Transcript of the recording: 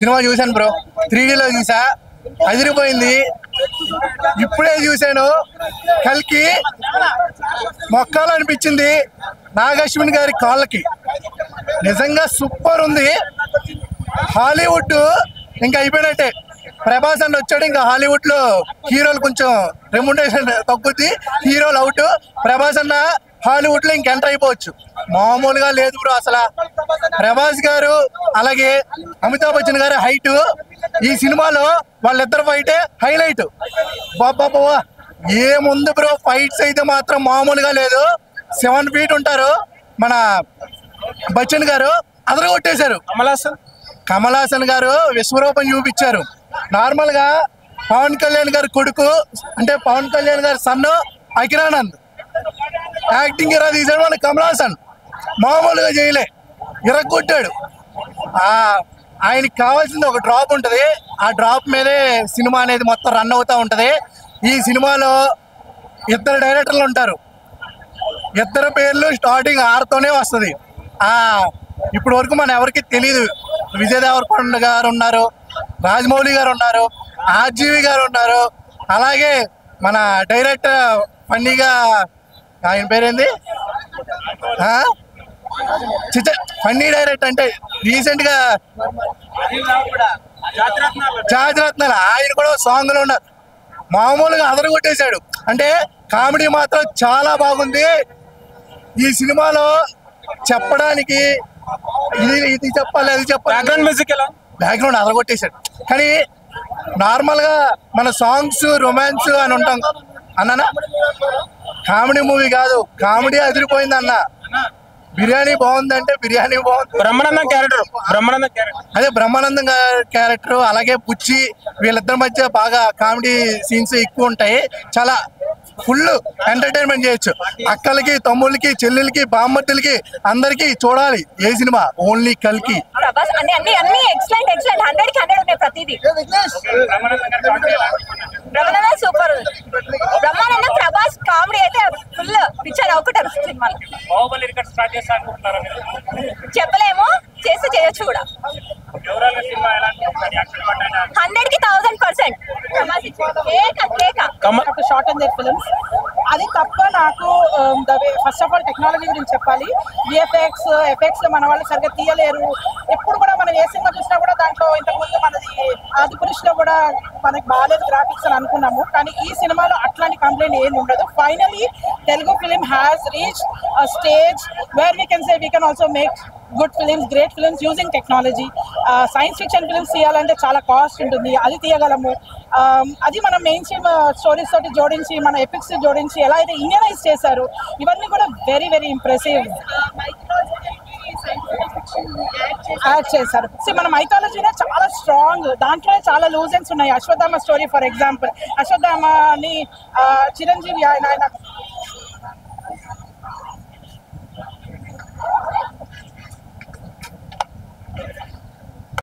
Cinema చూశాను bro. Three చూసా. అదిరిపోయింది. ఇప్పుడే చూశాను. కల్కి మొక్కలు అనిపించింది నాగశ్విన్ గారి కాళ్ళకి. నిజంగా సూపర్ ఉంది. హాలీవుడ్ ఇంకా అయిపోయినట్టే. ప్రభాస్ అన్న వచ్చాడు ఇంకా హాలీవుడ్లో హీరోలు కొంచెం రెమ్యుండేషన్ తగ్గుద్ది. హీరోలు అవుట్ ప్రభాస్ అన్న హాలీవుడ్లో ఎంటర్ అయిపోవచ్చు. మామూలుగా లేదు బ్రో అసలు. ప్రభాస్ గారు అలాగే అమితాబ్ బచ్చన్ గారి హైట్ ఈ సినిమాలో వాళ్ళిద్దరు ఫైటే హైలైట్ బాబా ఏముంది బ్రో ఫైట్స్ అయితే మాత్రం మామూలుగా లేదు. సెవెన్ ఫీట్ ఉంటారు. మన బచ్చన్ గారు అదర కొట్టేశారు కమల్ హాసన్? కమల్ హాసన్ గారు విశ్వరూపం చూపించారు. నార్మల్గా పవన్ కళ్యాణ్ గారి కొడుకు అంటే పవన్ కళ్యాణ్ గారి సన్ను అకిరానంద్ యాక్టింగ్ ఇరా తీసాడు మన కమల్ హాసన్. మామూలుగా చేయలే. ఇరగొట్టాడు ఆయనకి కావాల్సింది ఒక డ్రాప్ ఉంటుంది. ఆ డ్రాప్ మీదే సినిమా అనేది మొత్తం రన్ అవుతూ ఉంటుంది. ఈ సినిమాలో ఇద్దరు డైరెక్టర్లు ఉంటారు. ఇద్దరు పేర్లు స్టార్టింగ్ ఆరుతోనే వస్తుంది. ఇప్పటి వరకు మన ఎవరికి తెలియదు విజయ్ దేవరకొండ గారు ఉన్నారు రాజమౌళి గారు ఉన్నారు ఆర్జీవి గారు ఉన్నారు. అలాగే మన డైరెక్టర్ ఫన్నీగా ఆయన పేరేంది? చిచ్చ ఫన్నీ డైరెక్టర్ అంటే రీసెంట్గా జాతిరత్నాలు. ఆయన కూడా సాంగ్లో ఉన్నారు. మామూలుగా అదర కొట్టేశాడు అంటే కామెడీ మాత్రం చాలా బాగుంది. ఈ సినిమాలో చెప్పడానికి ఇది ఇది చెప్పాలి అది చెప్పాలి. బ్యాక్గ్రౌండ్ మ్యూజిక్ ఎలా? బ్యాక్గ్రౌండ్ అదరగొట్టేశాడు. కానీ నార్మల్గా మన సాంగ్స్ రొమాన్స్ అని ఉంటాం. అన్ననా? కామెడీ మూవీ కాదు. కామెడీ అదిరిపోయింది అన్న. బిర్యానీ బాగుందంటే బిర్యానీ బాగుంది. Brahmanandam character Brahmanandam character. అదే బ్రహ్మానందం క్యారెక్టర్ అలాగే పుచ్చి వీళ్ళిద్దరి మధ్య బాగా కామెడీ సీన్స్ ఎక్కువ ఉంటాయి. చాలా ఫుల్ ఎంటర్టైన్మెంట్ చేయొచ్చు. అక్కలకి తమ్ముళ్ళకి చెల్లెలకి బామ్మర్తులకి అందరికి చూడాలి ఏ సినిమా. ఓన్లీ కల్కి ప్రభాస్ అన్ని అన్ని అన్ని ఎక్సలెంట్ ఎక్సలెంట్ హండ్రెడ్కి హండ్రెడ్ ఉన్నాయి ప్రతిదీ బ్రహ్మానంద సూపర్ బ్రహ్మానంద ప్రభాస్ కామెడీ అయితే ఫుల్ పిక్చర్ అవుకుంటారు సినిమాలో బాహుబలి రికార్డ్ స్టార్ట్ చేస్తా అనుకుంటున్నారా మీరు? చెప్పలేము. చేసి చేయొచ్చు కూడా. హండ్రెడ్కి thousand percent. Short and films అది తప్ప నాకు ఫస్ట్ ఆఫ్ ఆల్ టెక్నాలజీ గురించి చెప్పాలి. విఎఫ్ఎక్స్ ఎఫెక్ట్స్ మన వాళ్ళు సరిగ్గా తీయలేరు. ఎప్పుడు కూడా మనం ఏ సినిమా దాంట్లో ఇంతకుముందు మనది ఆది పురుషులో కూడా మనకి బాగాలేదు గ్రాఫిక్స్ అని అనుకున్నాము. కానీ ఈ సినిమాలో అట్లాంటి కంప్లైంట్ ఏమి ఉండదు. Finally Telugu film has reach stage where we can say we can also make good films great films using technology science fiction films తీయాలంటే చాలా కాస్ట్ ఉంటుంది. అది తీయగలము. అది మనం మెయిన్ స్ట్రీమ్ స్టోరీస్ తోటి జోడించి మన ఎపిక్స్ జోడించి ఎలా అయితే ఇండియనైజ్ చేశారు ఇవన్నీ కూడా వెరీ వెరీ ఇంప్రెసివ్ యాడ్ చేశారు. సో మన మైథాలజీనే చాలా స్ట్రాంగ్ దాంట్లో చాలా లూజెన్స్ ఉన్నాయి. అశ్వత్థామ స్టోరీ ఫర్ ఎగ్జాంపుల్ అశ్వత్థామని చిరంజీవి ఆయన ఆయన